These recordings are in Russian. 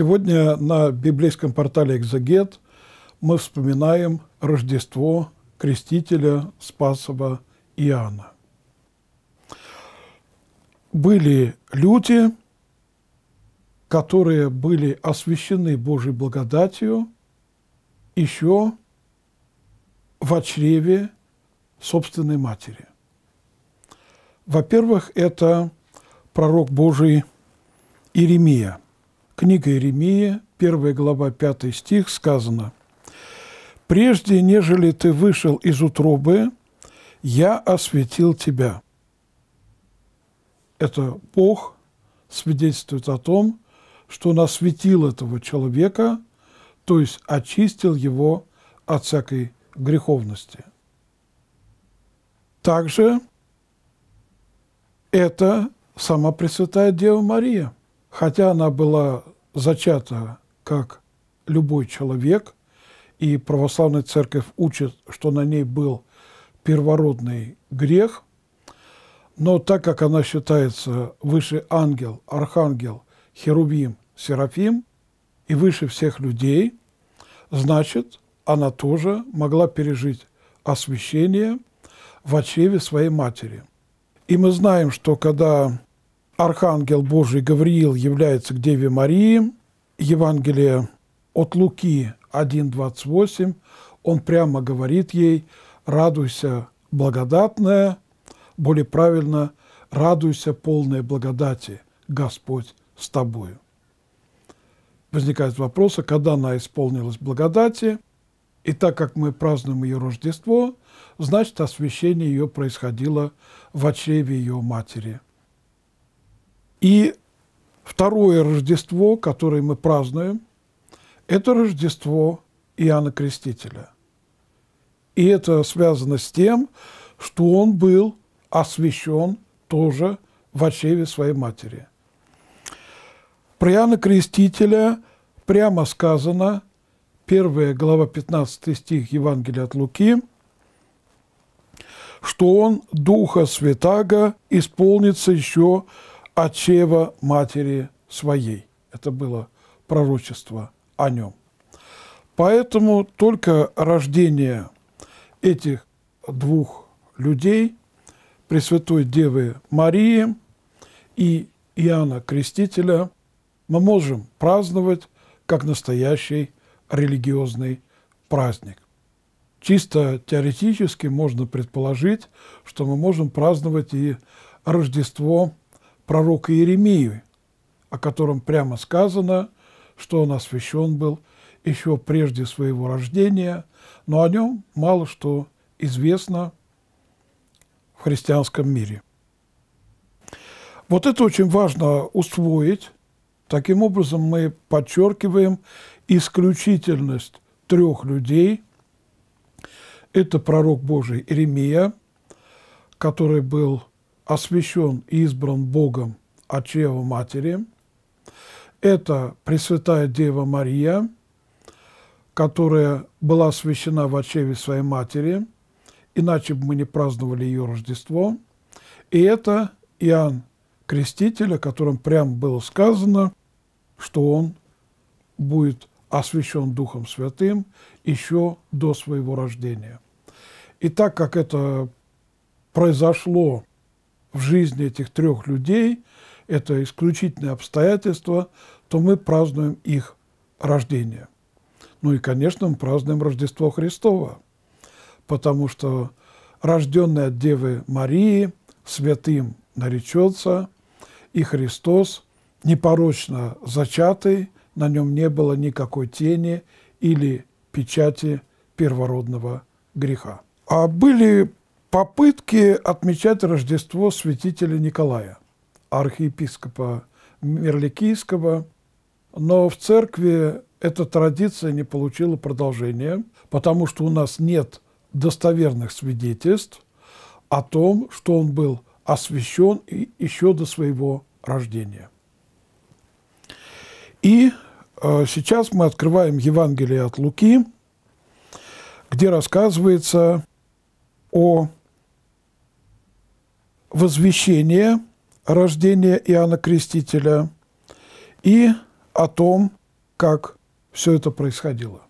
Сегодня на библейском портале «Экзогет» мы вспоминаем Рождество Крестителя Спасова Иоанна. Были люди, которые были освящены Божьей благодатью еще в чреве собственной матери. Во-первых, это пророк Божий Иеремия. Книга Иеремия, 1 глава, 5 стих, сказано «Прежде, нежели ты вышел из утробы, я осветил тебя». Это Бог свидетельствует о том, что он осветил этого человека, то есть очистил его от всякой греховности. Также это сама Пресвятая Дева Мария, хотя она была зачата как любой человек, и православная церковь учит, что на ней был первородный грех, но так как она считается выше ангел, архангел, херувим, серафим и выше всех людей, значит, она тоже могла пережить освящение в очреве своей матери. И мы знаем, что когда Архангел Божий Гавриил является к Деве Марии, Евангелие от Луки 1.28, он прямо говорит ей «радуйся, благодатная», более правильно «радуйся, полная благодати, Господь с тобою». Возникает вопрос, а когда она исполнилась благодати – и так как мы празднуем ее Рождество, значит, освящение ее происходило в чреве ее матери. И второе Рождество, которое мы празднуем, это Рождество Иоанна Крестителя. И это связано с тем, что он был освящен тоже в чреве своей матери. Про Иоанна Крестителя прямо сказано – 1 глава 15 стих Евангелия от Луки, что он Духа Святаго исполнится еще от чева матери своей. Это было пророчество о нем. Поэтому только рождение этих двух людей, Пресвятой Девы Марии и Иоанна Крестителя, мы можем праздновать как настоящий религиозный праздник. Чисто теоретически можно предположить, что мы можем праздновать и Рождество пророка Иеремии, о котором прямо сказано, что он освящен был еще прежде своего рождения, но о нем мало что известно в христианском мире. Вот это очень важно усвоить. Таким образом, мы подчеркиваем исключительность трех людей. Это пророк Божий Иеремия, который был освящен и избран Богом от чрева матери. Это Пресвятая Дева Мария, которая была освящена в очеве своей матери, иначе бы мы не праздновали ее Рождество. И это Иоанн Креститель, о котором прямо было сказано, что он будет освящен Духом Святым еще до своего рождения. И так как это произошло в жизни этих трех людей, это исключительное обстоятельство, то мы празднуем их рождение. Ну и, конечно, мы празднуем Рождество Христово, потому что рожденный от Девы Марии святым наречется, и Христос, непорочно зачатый, на нем не было никакой тени или печати первородного греха. А были попытки отмечать Рождество святителя Николая, архиепископа Мерликийского, но в церкви эта традиция не получила продолжения, потому что у нас нет достоверных свидетельств о том, что он был освящен еще до своего рождения. И э, сейчас мы открываем Евангелие от Луки, где рассказывается о возвещении рождения Иоанна Крестителя и о том, как все это происходило.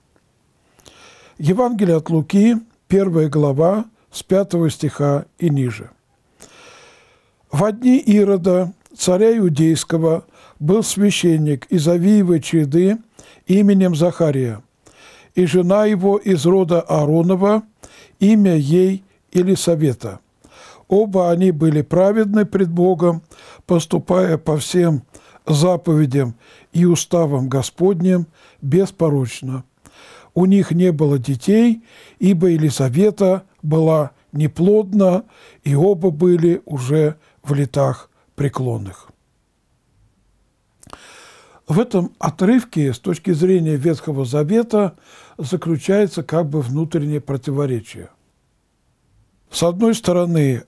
Евангелие от Луки, первая глава, с пятого стиха и ниже. «В дни Ирода, царя Иудейского, был священник из Авиевой череды именем Захария, и жена его из рода Ааронова, имя ей Елисавета. Оба они были праведны пред Богом, поступая по всем заповедям и уставам Господним беспорочно. У них не было детей, ибо Елизавета была неплодна, и оба были уже в летах преклонных. В этом отрывке с точки зрения Ветхого Завета заключается как бы внутреннее противоречие. С одной стороны,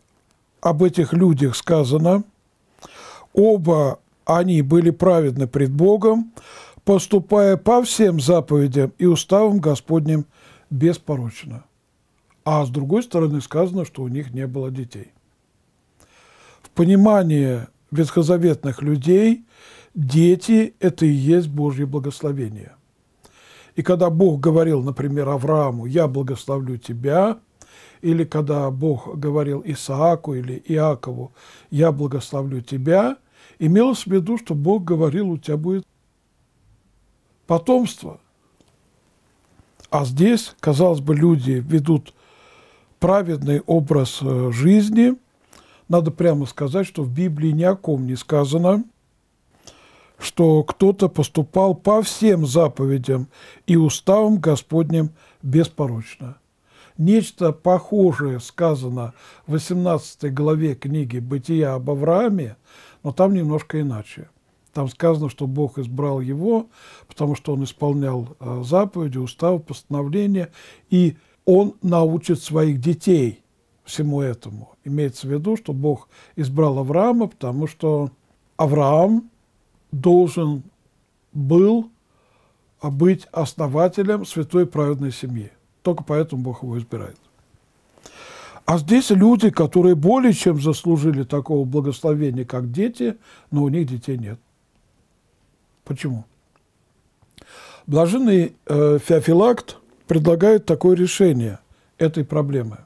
об этих людях сказано, оба они были праведны пред Богом, поступая по всем заповедям и уставам Господним беспорочно. А с другой стороны сказано, что у них не было детей. В понимании ветхозаветных людей дети – это и есть Божье благословение. И когда Бог говорил, например, Аврааму, «Я благословлю тебя», или когда Бог говорил Исааку или Иакову, «Я благословлю тебя», имелось в виду, что Бог говорил, у тебя будет потомство. А здесь, казалось бы, люди ведут праведный образ э, жизни. Надо прямо сказать, что в Библии ни о ком не сказано, что кто-то поступал по всем заповедям и уставам Господним беспорочно. Нечто похожее сказано в 18 главе книги «Бытия об Аврааме», но там немножко иначе. Там сказано, что Бог избрал его, потому что он исполнял э, заповеди, уставы, постановления, и он научит своих детей всему этому. Имеется в виду, что Бог избрал Авраама, потому что Авраам должен был быть основателем святой праведной семьи. Только поэтому Бог его избирает. А здесь люди, которые более чем заслужили такого благословения, как дети, но у них детей нет. Почему? Блаженный э, Феофилакт предлагает такое решение этой проблемы.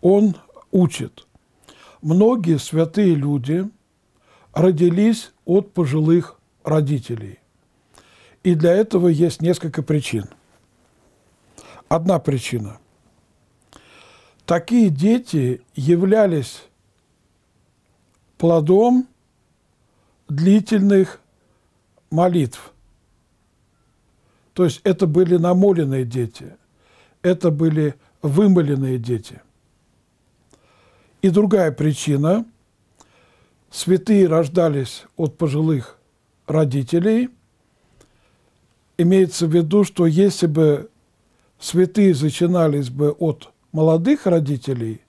Он учит. Многие святые люди родились от пожилых родителей. И для этого есть несколько причин. Одна причина – такие дети являлись плодом длительных молитв. То есть это были намоленные дети, это были вымоленные дети. И другая причина – святые рождались от пожилых родителей. Имеется в виду, что если бы святые зачинались бы от молодых родителей,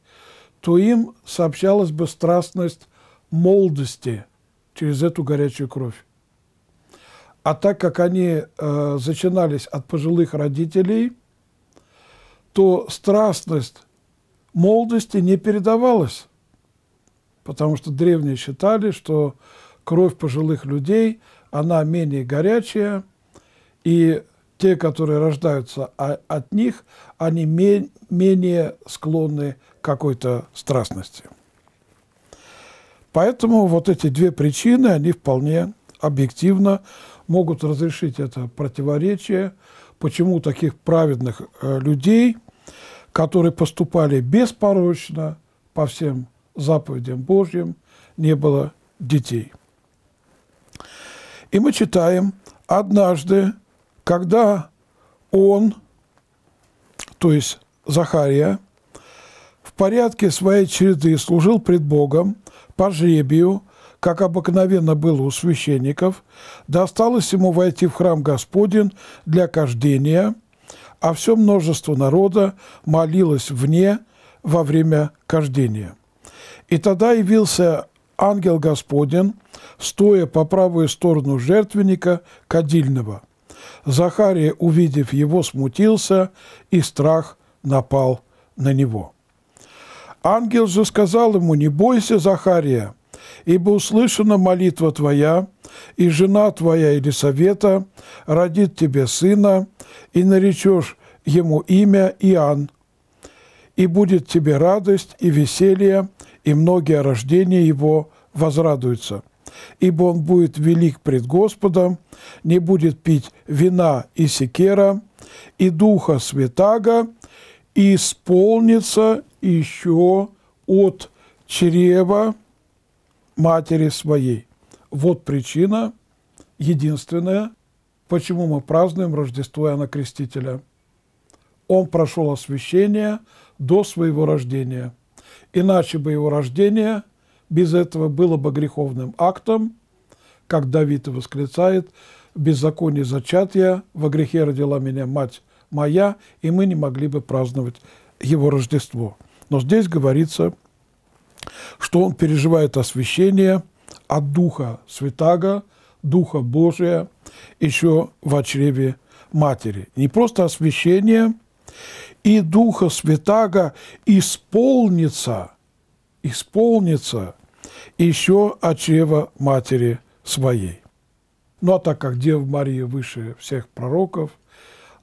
то им сообщалась бы страстность молодости через эту горячую кровь. А так как они э, зачинались от пожилых родителей, то страстность молодости не передавалась, потому что древние считали, что кровь пожилых людей, она менее горячая, и те, которые рождаются от них, они менее склонны к какой-то страстности. Поэтому вот эти две причины, они вполне объективно могут разрешить это противоречие, почему таких праведных э, людей, которые поступали беспорочно по всем заповедям Божьим, не было детей. И мы читаем, однажды когда он, то есть Захария, в порядке своей череды служил пред Богом по жребию, как обыкновенно было у священников, досталось ему войти в храм Господень для кождения, а все множество народа молилось вне во время кождения. И тогда явился ангел Господень, стоя по правую сторону жертвенника кадильного – Захария, увидев его, смутился, и страх напал на него. Ангел же сказал ему, «Не бойся, Захария, ибо услышана молитва твоя, и жена твоя Елисавета родит тебе сына, и наречешь ему имя Иоанн, и будет тебе радость и веселье, и многие рождения его возрадуются. Ибо он будет велик пред Господом, не будет пить вина и секера, и Духа Святаго, и исполнится еще от чрева матери своей. Вот причина, единственная, почему мы празднуем Рождество Иоанна Крестителя. Он прошел освящение до своего рождения. Иначе бы его рождение без этого было бы греховным актом, как Давид восклицает, «Беззаконие зачатия, во грехе родила меня мать моя, и мы не могли бы праздновать его Рождество». Но здесь говорится, что он переживает освящение от Духа Святаго, Духа Божия, еще в чреве матери. Не просто освящение, и Духа Святаго исполнится, исполнится еще от чрева матери своей. Ну а так как Дева Мария выше всех пророков,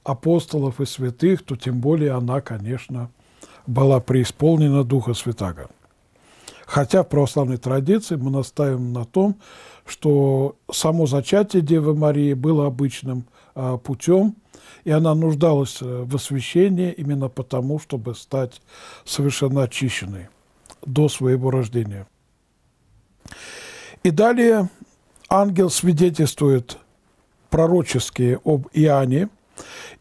апостолов и святых, то тем более она, конечно, была преисполнена Духа Святаго. Хотя в православной традиции мы настаиваем на том, что само зачатие Девы Марии было обычным а, путем, и она нуждалась э, в освящении именно потому, чтобы стать совершенно очищенной до своего рождения. И далее ангел свидетельствует пророческие об Иоанне,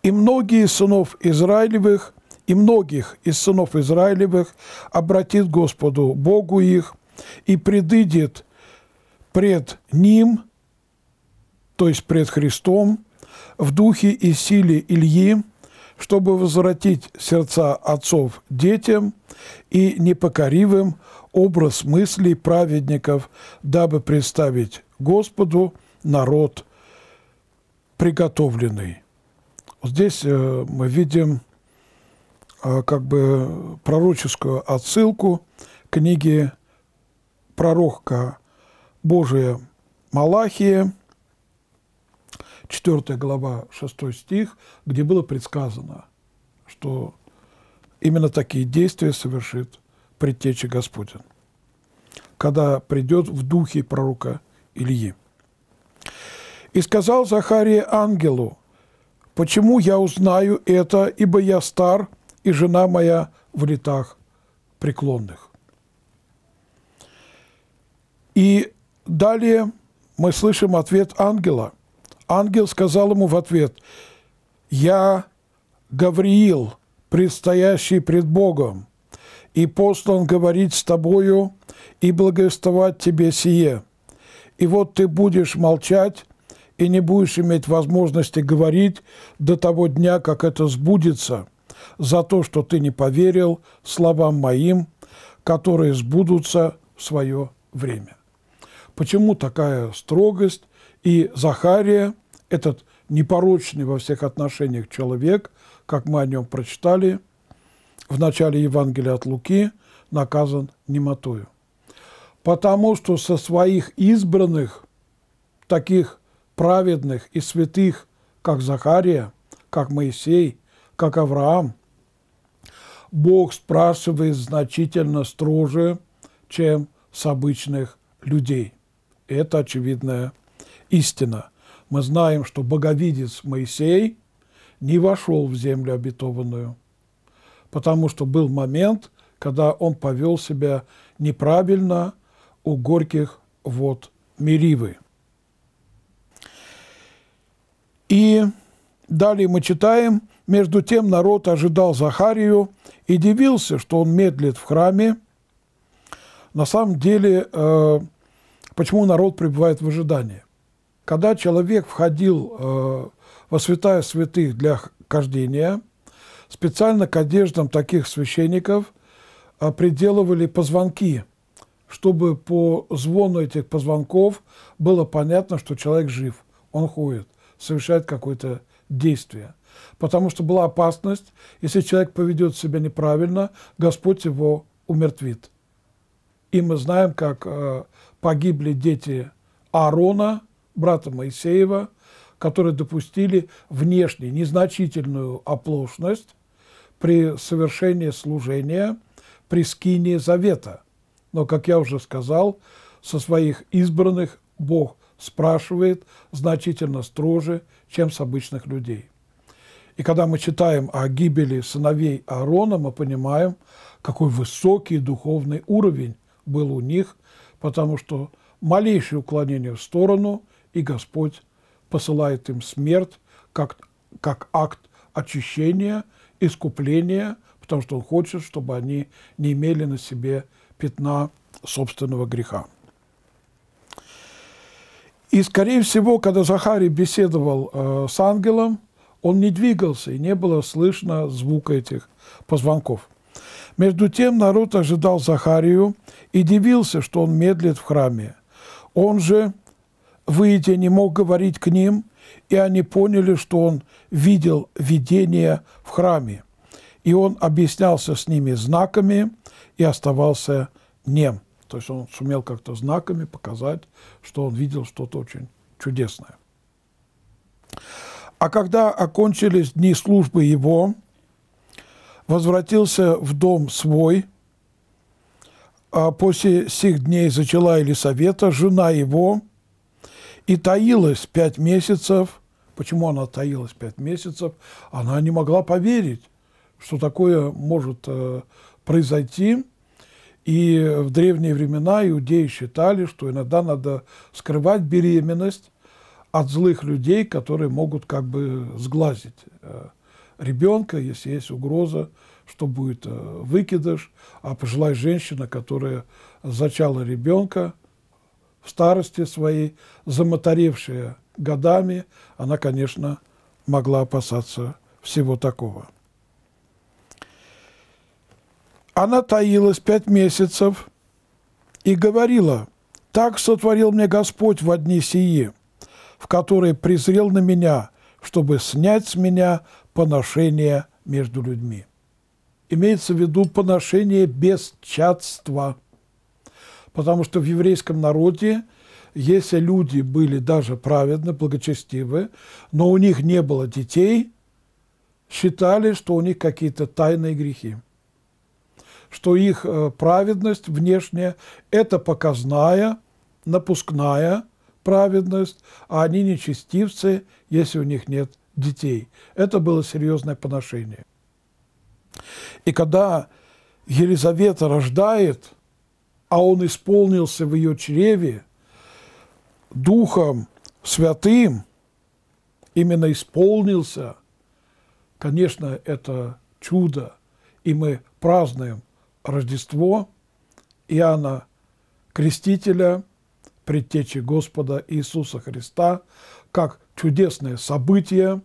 и многие сынов Израилевых, и многих из сынов Израилевых обратит Господу Богу их, и предыдет пред Ним, то есть пред Христом, в духе и силе Ильи, чтобы возвратить сердца отцов детям и непокоривым образ мыслей праведников, дабы представить Господу народ приготовленный. Здесь э, мы видим э, как бы пророческую отсылку книги пророка Божия Малахия, 4 глава, 6 стих, где было предсказано, что именно такие действия совершит предтеча Господень, когда придет в духе пророка Ильи. «И сказал Захария ангелу, почему я узнаю это, ибо я стар, и жена моя в летах преклонных». И далее мы слышим ответ ангела – Ангел сказал ему в ответ, «Я Гавриил, предстоящий пред Богом, и послан говорить с тобою и благовествовать тебе сие. И вот ты будешь молчать и не будешь иметь возможности говорить до того дня, как это сбудется, за то, что ты не поверил словам моим, которые сбудутся в свое время». Почему такая строгость? И Захария – этот непорочный во всех отношениях человек, как мы о нем прочитали в начале Евангелия от Луки, наказан немотою. Потому что со своих избранных, таких праведных и святых, как Захария, как Моисей, как Авраам, Бог спрашивает значительно строже, чем с обычных людей. Это очевидная истина – мы знаем, что боговидец Моисей не вошел в землю обетованную, потому что был момент, когда он повел себя неправильно у горьких вод Меривы. И далее мы читаем, между тем народ ожидал Захарию и дивился, что он медлит в храме. На самом деле, э, почему народ пребывает в ожидании? Когда человек входил э, во святая святых для хождения, специально к одеждам таких священников э, приделывали позвонки, чтобы по звону этих позвонков было понятно, что человек жив, он ходит, совершает какое-то действие. Потому что была опасность, если человек поведет себя неправильно, Господь его умертвит. И мы знаем, как э, погибли дети Аарона – брата Моисеева, которые допустили внешне незначительную оплошность при совершении служения при скинии завета. Но, как я уже сказал, со своих избранных Бог спрашивает значительно строже, чем с обычных людей. И когда мы читаем о гибели сыновей Аарона, мы понимаем, какой высокий духовный уровень был у них, потому что малейшее уклонение в сторону, и Господь посылает им смерть как, как акт очищения, искупления, потому что Он хочет, чтобы они не имели на себе пятна собственного греха. И, скорее всего, когда Захарий беседовал э, с ангелом, он не двигался, и не было слышно звука этих позвонков. Между тем народ ожидал Захарию и дивился, что он медлит в храме. Он же, выйдя, не мог говорить к ним, и они поняли, что он видел видение в храме. И он объяснялся с ними знаками и оставался нем. То есть он сумел как-то знаками показать, что он видел что-то очень чудесное. А когда окончились дни службы его, возвратился в дом свой, а после сих дней зачала Елисавета, жена его, и таилась пять месяцев. Почему она таилась пять месяцев? Она не могла поверить, что такое может э, произойти. И в древние времена иудеи считали, что иногда надо скрывать беременность от злых людей, которые могут как бы сглазить э, ребенка, если есть угроза, что будет э, выкидыш, а пожилая женщина, которая зачала ребенка в старости своей, замоторевшая годами, она, конечно, могла опасаться всего такого. Она таилась пять месяцев и говорила, «Так сотворил мне Господь в одни сии, в которые презрел на меня, чтобы снять с меня поношение между людьми». Имеется в виду поношение бесчадства, потому что в еврейском народе если люди были даже праведны, благочестивы, но у них не было детей, считали, что у них какие-то тайные грехи что их э, праведность внешняя – это показная, напускная праведность, а они нечестивцы, если у них нет детей. Это было серьезное поношение. И когда Елизавета рождает, а он исполнился в ее чреве Духом Святым, именно исполнился, конечно, это чудо, и мы празднуем Рождество Иоанна Крестителя, предтечи Господа Иисуса Христа, как чудесное событие,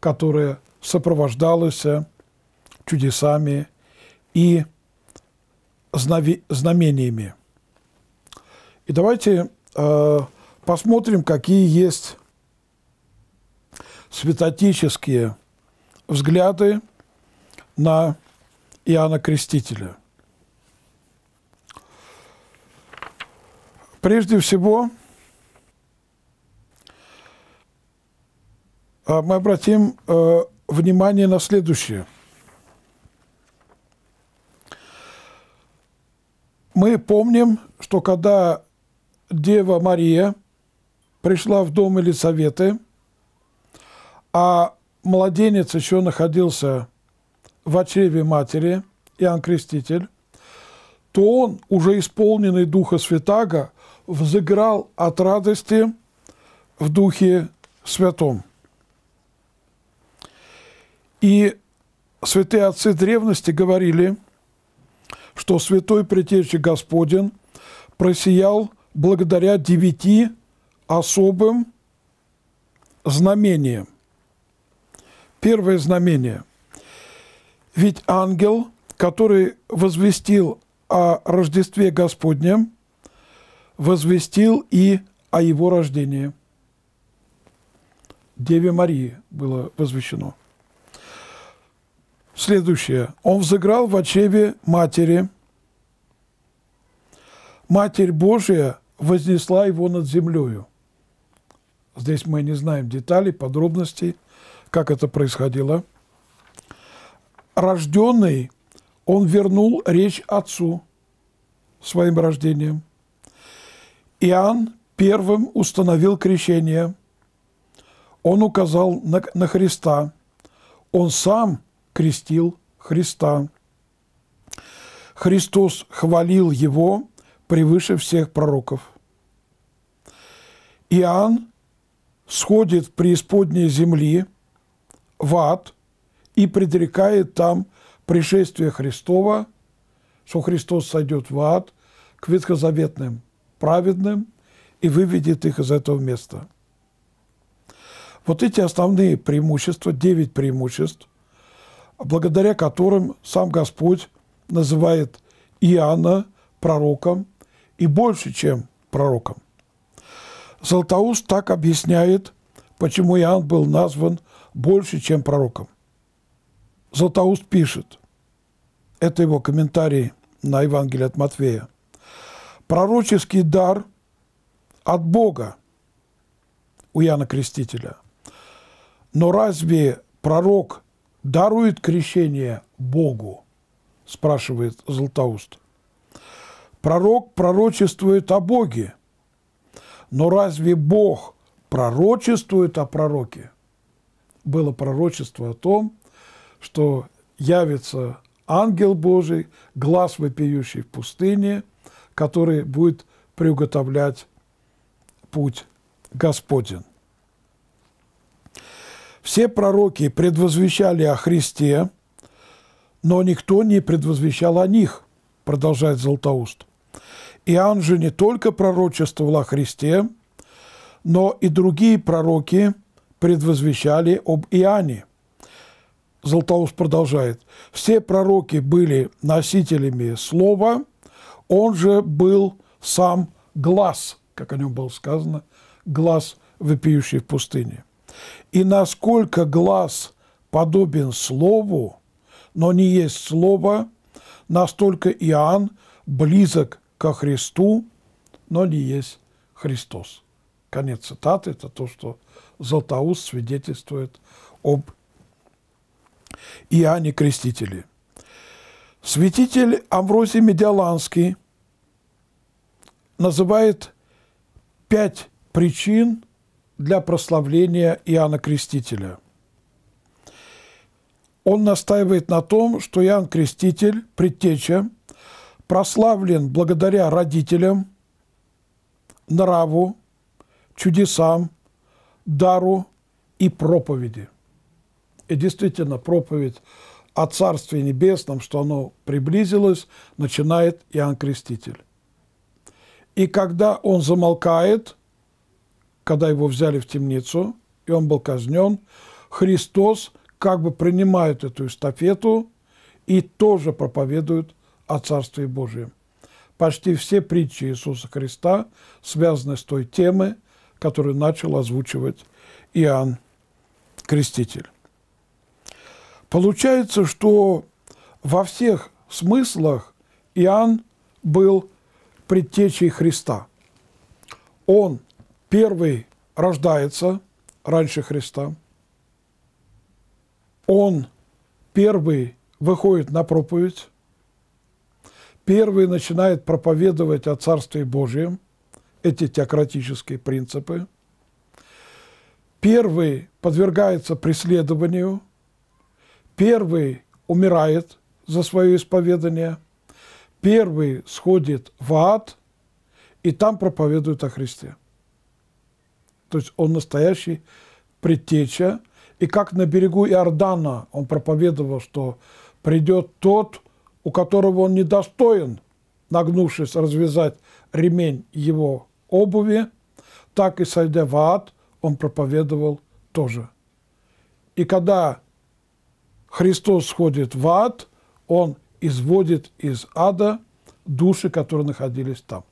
которое сопровождалось чудесами и знамениями. И давайте э, посмотрим, какие есть святотические взгляды на Иоанна Крестителя. Прежде всего, а, мы обратим э, внимание на следующее. Мы помним, что когда Дева Мария пришла в дом Елисаветы, а младенец еще находился в очреве матери, Иоанн Креститель, то он, уже исполненный Духа Святаго, взыграл от радости в Духе Святом. И святые отцы древности говорили, что святой Притечи Господень просиял благодаря девяти особым знамениям. Первое знамение – ведь ангел, который возвестил о Рождестве Господнем, возвестил и о его рождении. Деве Марии было возвещено. Следующее. Он взыграл в очеве матери. Матерь Божия вознесла его над землею. Здесь мы не знаем деталей, подробностей, как это происходило. Рожденный, он вернул речь отцу своим рождением. Иоанн первым установил крещение. Он указал на, на Христа. Он сам крестил Христа. Христос хвалил его превыше всех пророков. Иоанн сходит в преисподней земли, в ад, и предрекает там пришествие Христова, что Христос сойдет в ад к ветхозаветным праведным и выведет их из этого места. Вот эти основные преимущества, девять преимуществ, благодаря которым сам Господь называет Иоанна пророком и больше, чем пророком. Златоуст так объясняет, почему Иоанн был назван больше, чем пророком. Златоуст пишет, это его комментарий на Евангелие от Матфея, пророческий дар от Бога у Иоанна Крестителя. Но разве пророк дарует крещение Богу? спрашивает Златоуст. Пророк пророчествует о Боге, но разве Бог пророчествует о пророке? Было пророчество о том, что явится ангел Божий, глаз вопиющий в пустыне, который будет приуготовлять путь Господен. Все пророки предвозвещали о Христе, но никто не предвозвещал о них, продолжает Златоуст. Иоанн же не только пророчествовал о Христе, но и другие пророки предвозвещали об Иоанне. Златоуст продолжает. Все пророки были носителями слова, он же был сам глаз, как о нем было сказано, глаз, вопиющий в пустыне. И насколько глаз подобен слову, но не есть слово, настолько Иоанн близок ко Христу, но не есть Христос. Конец цитаты – это то, что Златоуст свидетельствует об Иоанне Крестителе. Святитель Амвросий Медиаланский называет пять причин для прославления Иоанна Крестителя – он настаивает на том, что Иоанн Креститель, предтеча, прославлен благодаря родителям, нраву, чудесам, дару и проповеди. И действительно, проповедь о Царстве Небесном, что оно приблизилось, начинает Иоанн Креститель. И когда он замолкает, когда его взяли в темницу, и он был казнен, Христос как бы принимают эту эстафету и тоже проповедуют о Царстве Божьем. Почти все притчи Иисуса Христа связаны с той темой, которую начал озвучивать Иоанн Креститель. Получается, что во всех смыслах Иоанн был предтечей Христа. Он первый рождается раньше Христа – он первый выходит на проповедь, первый начинает проповедовать о Царстве Божьем, эти теократические принципы, первый подвергается преследованию, первый умирает за свое исповедание, первый сходит в ад и там проповедует о Христе. То есть он настоящий предтеча и как на берегу Иордана он проповедовал, что придет тот, у которого он недостоин, нагнувшись развязать ремень его обуви, так и сойдя в ад, он проповедовал тоже. И когда Христос сходит в ад, он изводит из ада души, которые находились там.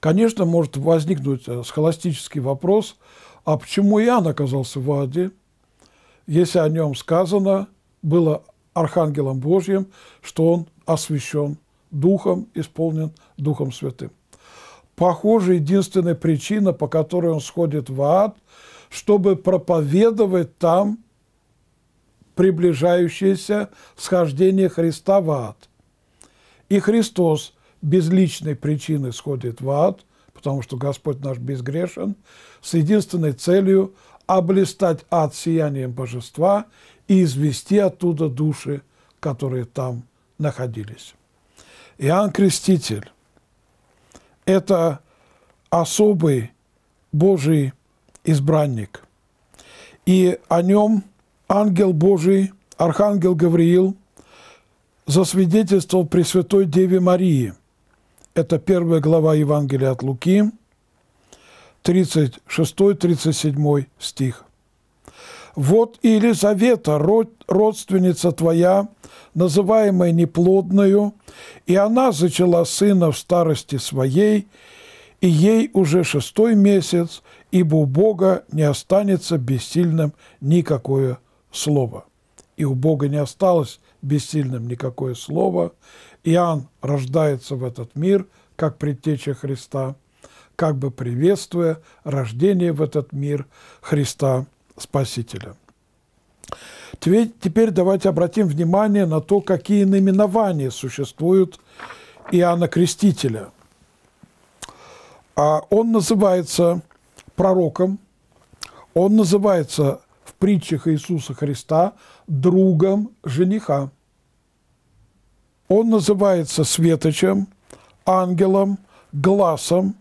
Конечно, может возникнуть э, схоластический вопрос – а почему Иоанн оказался в аде, если о нем сказано было Архангелом Божьим, что он освящен Духом, исполнен Духом Святым? похоже, единственная причина, по которой он сходит в ад, чтобы проповедовать там приближающееся схождение Христа в ад. И Христос без личной причины сходит в ад, потому что Господь наш безгрешен, с единственной целью облистать ад сиянием божества и извести оттуда души, которые там находились. Иоанн Креститель – это особый Божий избранник. И о нем ангел Божий, архангел Гавриил, засвидетельствовал Пресвятой Деве Марии. Это первая глава Евангелия от Луки, 36-37 стих. «Вот и Елизавета, родственница твоя, называемая неплодную, и она зачала сына в старости своей, и ей уже шестой месяц, ибо у Бога не останется бессильным никакое слово. И у Бога не осталось бессильным никакое слово. Иоанн рождается в этот мир, как предтеча Христа, как бы приветствуя рождение в этот мир Христа Спасителя. Теперь, давайте обратим внимание на то, какие наименования существуют Иоанна Крестителя. А он называется пророком, он называется в притчах Иисуса Христа другом жениха. Он называется светочем, ангелом, глазом,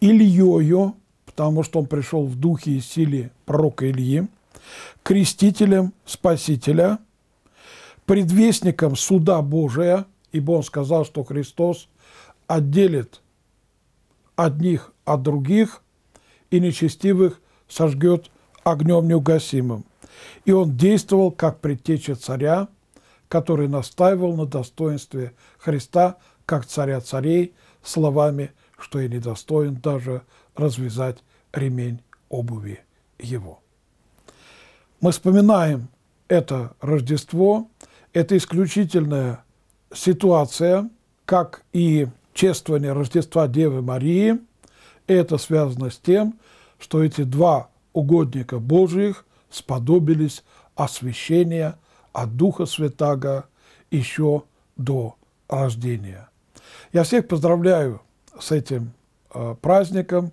Ильёю, потому что он пришел в духе и силе пророка Ильи, крестителем Спасителя, предвестником суда Божия, ибо он сказал, что Христос отделит одних от других и нечестивых сожгет огнем неугасимым. И он действовал как предтеча царя, который настаивал на достоинстве Христа как царя царей словами, что я недостоин даже развязать ремень обуви его. Мы вспоминаем это Рождество, это исключительная ситуация, как и чествование Рождества Девы Марии. Это связано с тем, что эти два угодника Божьих сподобились освящения от Духа Святаго еще до рождения. Я всех поздравляю с этим э, праздником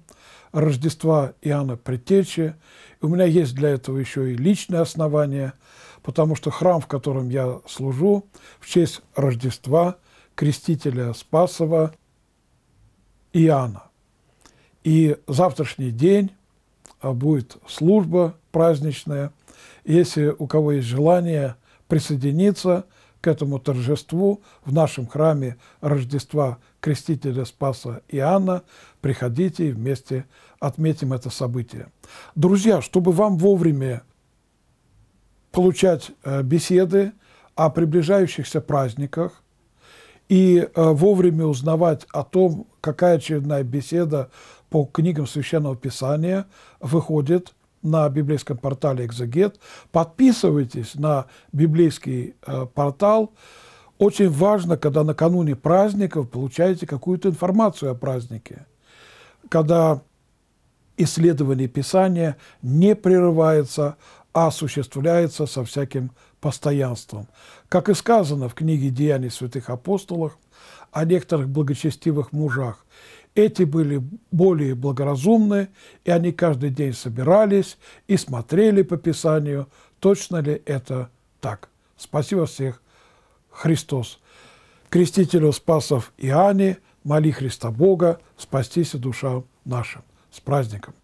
Рождества Иоанна Предтечи. У меня есть для этого еще и личное основание, потому что храм, в котором я служу, в честь Рождества Крестителя Спасова Иоанна. И завтрашний день а, будет служба праздничная. Если у кого есть желание присоединиться к этому торжеству в нашем храме Рождества Крестителя Спаса Иоанна, приходите и вместе отметим это событие. Друзья, чтобы вам вовремя получать э, беседы о приближающихся праздниках и э, вовремя узнавать о том, какая очередная беседа по книгам Священного Писания выходит на библейском портале «Экзегет». Подписывайтесь на библейский э, портал. Очень важно, когда накануне праздников получаете какую-то информацию о празднике. Когда исследование Писания не прерывается, а осуществляется со всяким постоянством. Как и сказано в книге «Деяний святых апостолов» о некоторых благочестивых мужах. Эти были более благоразумны, и они каждый день собирались и смотрели по Писанию, точно ли это так. Спасибо всех, Христос. Крестителю Спасов Иоанне, моли Христа Бога, спастись душа нашим. С праздником!